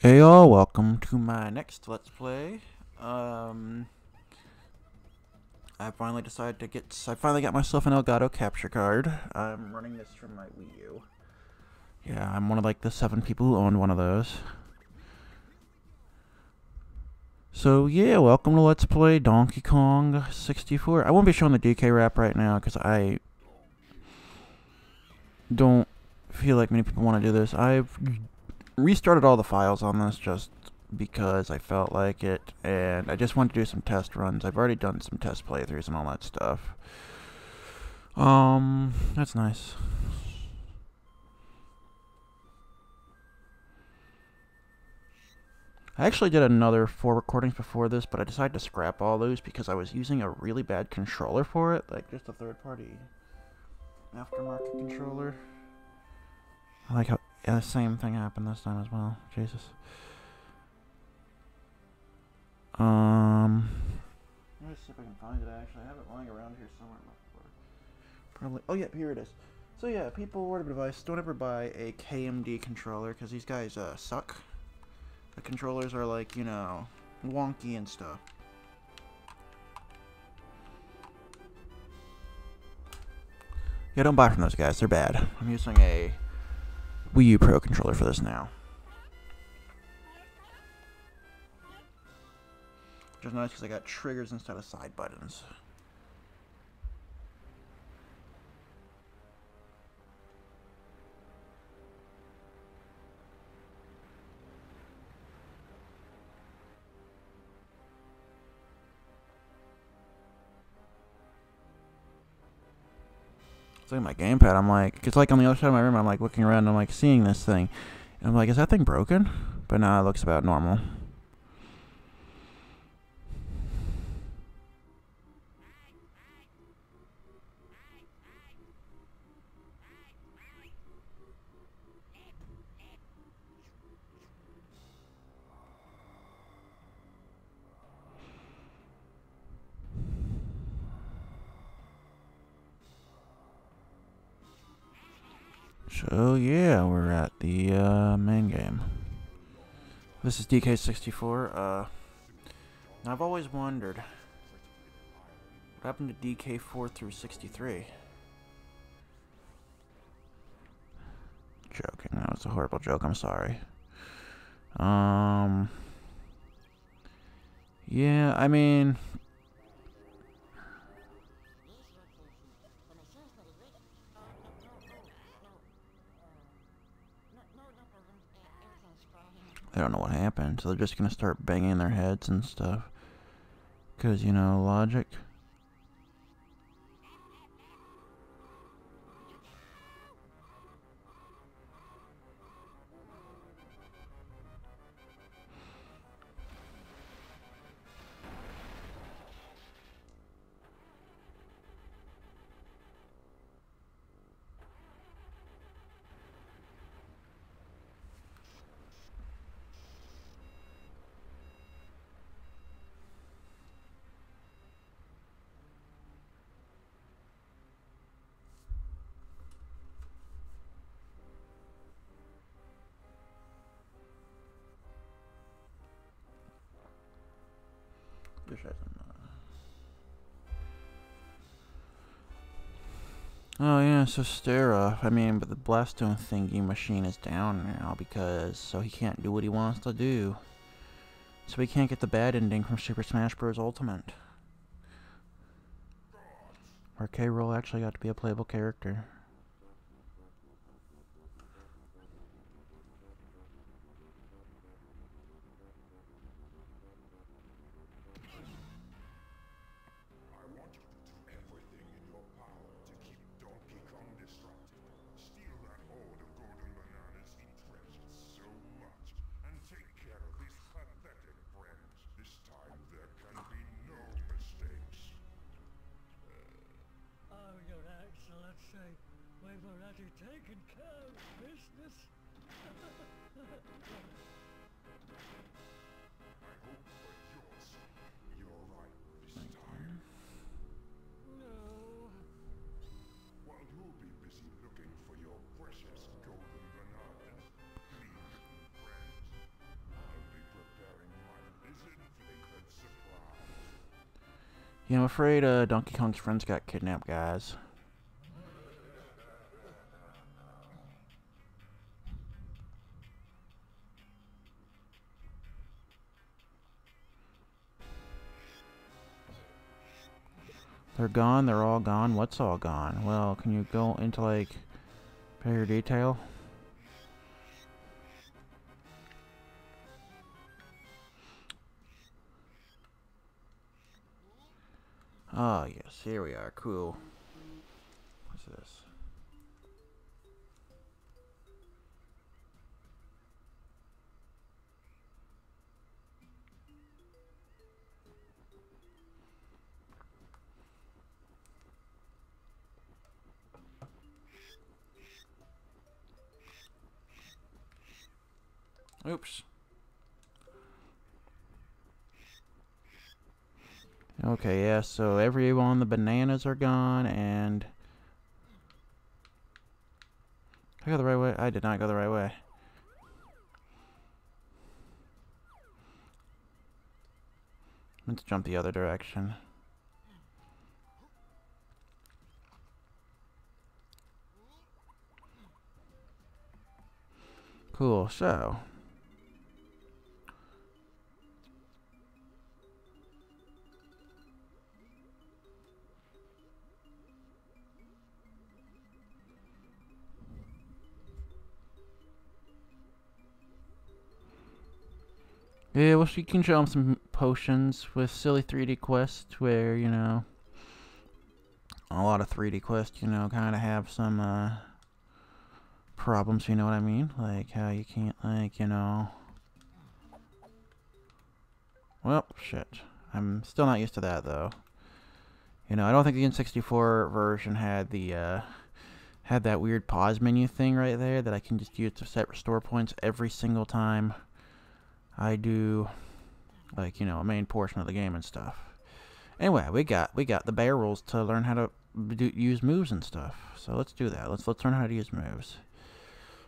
Hey y'all! welcome to my next Let's Play. Um, I finally decided to get, I finally got myself an Elgato capture card. I'm running this from my Wii U. Yeah, I'm one of like the seven people who owned one of those. So yeah, welcome to Let's Play Donkey Kong 64. I won't be showing the DK Rap right now because I don't feel like many people want to do this. I've restarted all the files on this just because I felt like it, and I just wanted to do some test runs. I've already done some test playthroughs and all that stuff. Um, that's nice. I actually did another four recordings before this, but I decided to scrap all those because I was using a really bad controller for it, like just a third-party aftermarket controller. I like how yeah, the same thing happened this time as well. Jesus. Um. Let me see if I can find it. Actually, I have it lying around here somewhere. Probably. Oh yeah, here it is. So yeah, people word of advice: don't ever buy a KMD controller because these guys uh, suck. The controllers are like you know wonky and stuff. Yeah, don't buy from those guys. They're bad. I'm using a Wii U Pro controller for this now. Which is nice because I got triggers instead of side buttons. It's like my gamepad. I'm like, it's like on the other side of my room. I'm like looking around. and I'm like seeing this thing. And I'm like, is that thing broken? But now it looks about normal. So yeah, we're at the uh, main game. This is DK64. Uh, I've always wondered what happened to DK4 through 63. Joking. That was a horrible joke. I'm sorry. Um. Yeah, I mean, They don't know what happened, so they're just gonna start banging their heads and stuff. Because, you know, logic. Oh yeah, so Stera, I mean, but the Blastone thingy machine is down now because, so he can't do what he wants to do. So he can't get the bad ending from Super Smash Bros. Ultimate. Where K. Rool actually got to be a playable character. business. You're right this time. No. While you'll be busy looking for your precious golden banana, friends, I'll be preparing my lizard flickered surprise. Yeah, I'm afraid uh, Donkey Kong's friends got kidnapped, guys. They're gone, they're all gone. What's all gone? Well, can you go into like bigger detail? Ah, oh, yes, here we are. Cool. What's this? Oops. Okay, yeah, so everyone, the bananas are gone, and... I go the right way? I did not go the right way. To jump the other direction. Cool, so... Yeah, well, she can show him some potions with silly 3D quests where, you know, a lot of 3D quests, you know, kind of have some, uh, problems, you know what I mean? Like how you can't, like, you know... Well, shit. I'm still not used to that, though. You know, I don't think the N64 version had the, uh, had that weird pause menu thing right there that I can just use to set restore points every single time I do like you know a main portion of the game and stuff. Anyway, we got we got the bear rules to learn how to do, use moves and stuff. So let's do that. Let's let's learn how to use moves.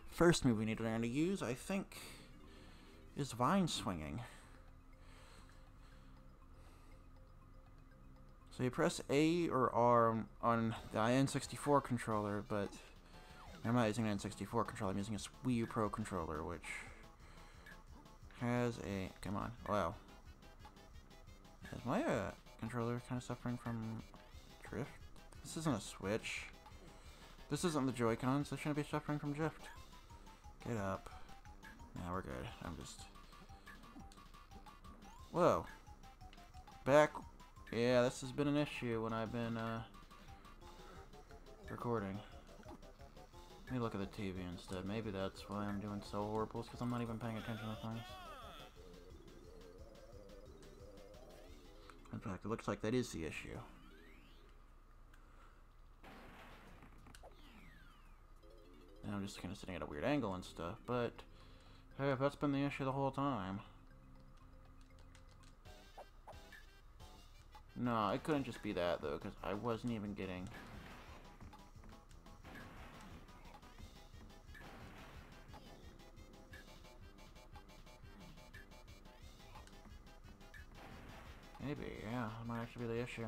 First move we need to learn to use, I think, is vine swinging. So you press A or R on the N64 controller, but I'm not using an N64 controller. I'm using a Wii U Pro controller, which a... Come on. Wow. Is my uh, controller kind of suffering from drift? This isn't a Switch. This isn't the Joy-Cons. So shouldn't be suffering from drift. Get up. Now we're good. I'm just... Whoa. Back... Yeah, this has been an issue when I've been, uh... Recording. Let me look at the TV instead. Maybe that's why I'm doing so horrible. because I'm not even paying attention to things. In fact, it looks like that is the issue. And I'm just kind of sitting at a weird angle and stuff, but hey, if that's been the issue the whole time. No, it couldn't just be that though, because I wasn't even getting Maybe, yeah, that might actually be the issue.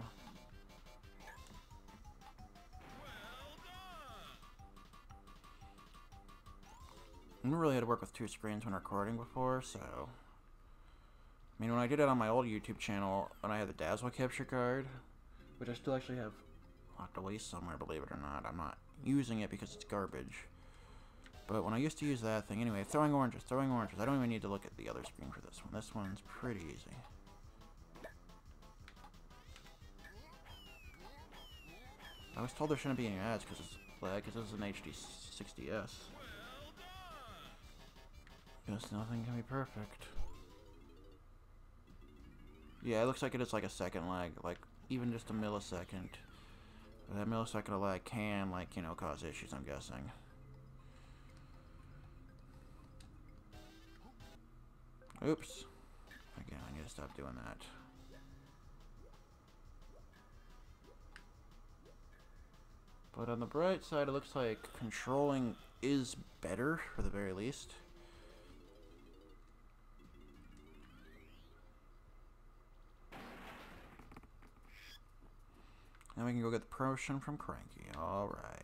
I never really had to work with two screens when recording before, so... I mean, when I did it on my old YouTube channel, when I had the Dazzle capture card, which I still actually have locked away somewhere, believe it or not. I'm not using it because it's garbage. But when I used to use that thing, anyway, throwing oranges, throwing oranges, I don't even need to look at the other screen for this one. This one's pretty easy. I was told there shouldn't be any ads because it's lag, because this is an HD 60s. Guess nothing can be perfect. Yeah, it looks like it is like a second lag, like even just a millisecond. That millisecond of lag can, like, you know, cause issues, I'm guessing. Oops. Again, I need to stop doing that. But on the bright side, it looks like controlling is better, for the very least. Now we can go get the potion from Cranky. Alright.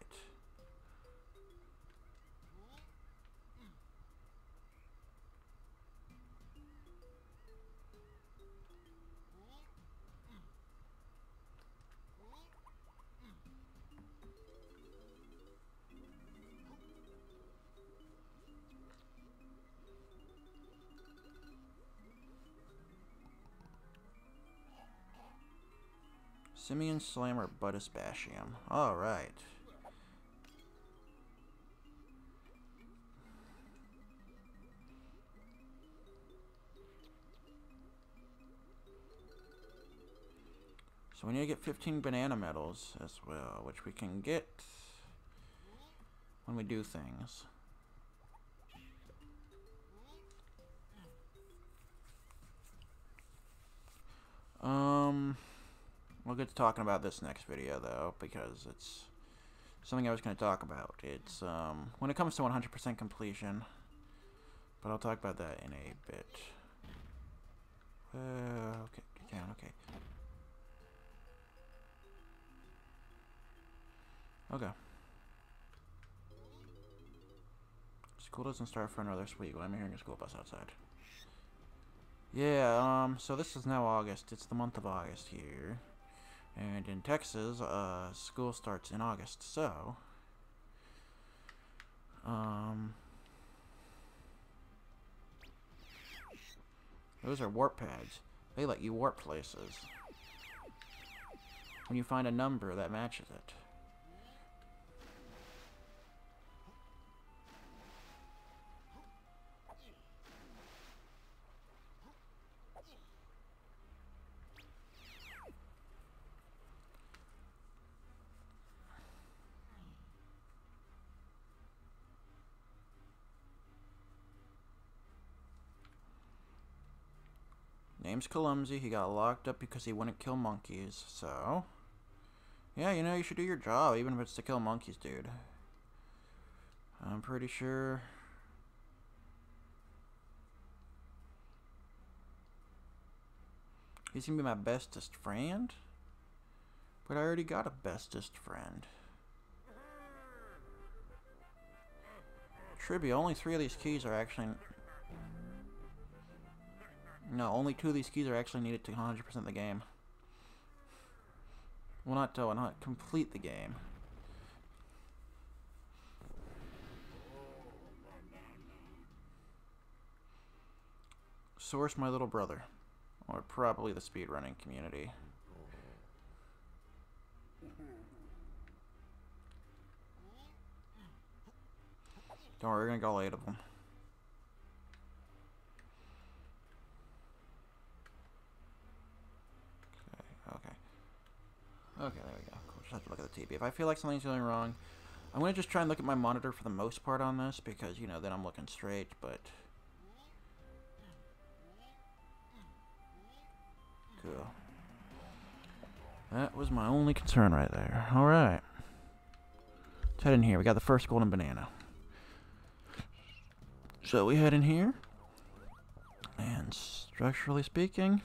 Simian Slammer Buddus Bashium. Alright. So we need to get 15 banana medals as well, which we can get when we do things. Um... We'll get to talking about this next video, though, because it's something I was going to talk about. It's, um, when it comes to 100% completion, but I'll talk about that in a bit. Uh, okay, down, okay. Okay. School doesn't start for another week. I'm hearing a school bus outside. Yeah, um, so this is now August. It's the month of August here. And in Texas, uh, school starts in August, so... Um... Those are warp pads. They let you warp places. When you find a number that matches it. Name's Klumsy. He got locked up because he wouldn't kill monkeys. So, yeah, you know, you should do your job, even if it's to kill monkeys, dude. I'm pretty sure... He's gonna be my bestest friend? But I already got a bestest friend. Trivia, only three of these keys are actually no, only two of these keys are actually needed to 100% the game. Well, not to, not complete the game. Source my little brother. Or probably the speedrunning community. Don't worry, we're gonna go all eight of them. Okay, there we go. Cool. Just have to look at the TV. If I feel like something's going wrong, I'm going to just try and look at my monitor for the most part on this because, you know, then I'm looking straight, but... Cool. That was my only concern right there. Alright. Let's head in here. We got the first golden banana. So we head in here. And structurally speaking...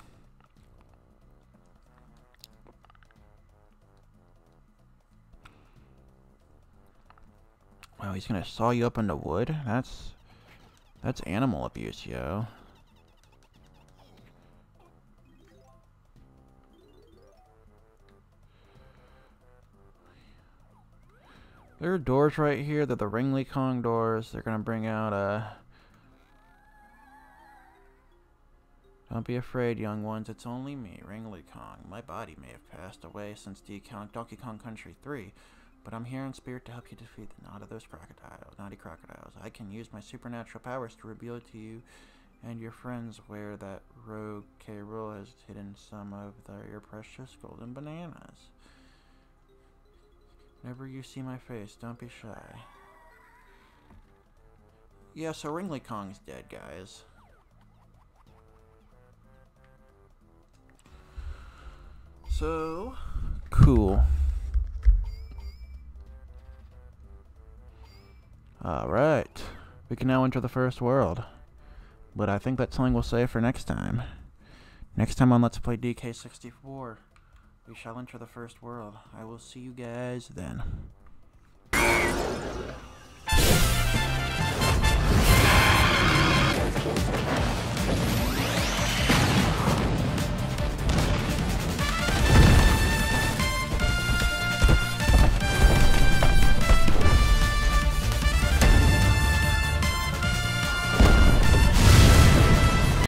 Wow, he's gonna saw you up into wood? That's... That's animal abuse, yo. There are doors right here. They're the Wrinkly Kong doors. They're gonna bring out, a... Don't be afraid, young ones. It's only me, Wrinkly Kong. My body may have passed away since Donkey Kong Country 3, but I'm here in spirit to help you defeat the knot of those crocodiles, naughty crocodiles. I can use my supernatural powers to reveal to you and your friends where that rogue K. Rool has hidden some of the, your precious golden bananas. Whenever you see my face, don't be shy. Yeah, so Wrinkly Kong's dead, guys. So, cool. Alright. We can now enter the first world. But I think that's something we'll save for next time. Next time on Let's Play DK64. We shall enter the first world. I will see you guys then.